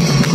you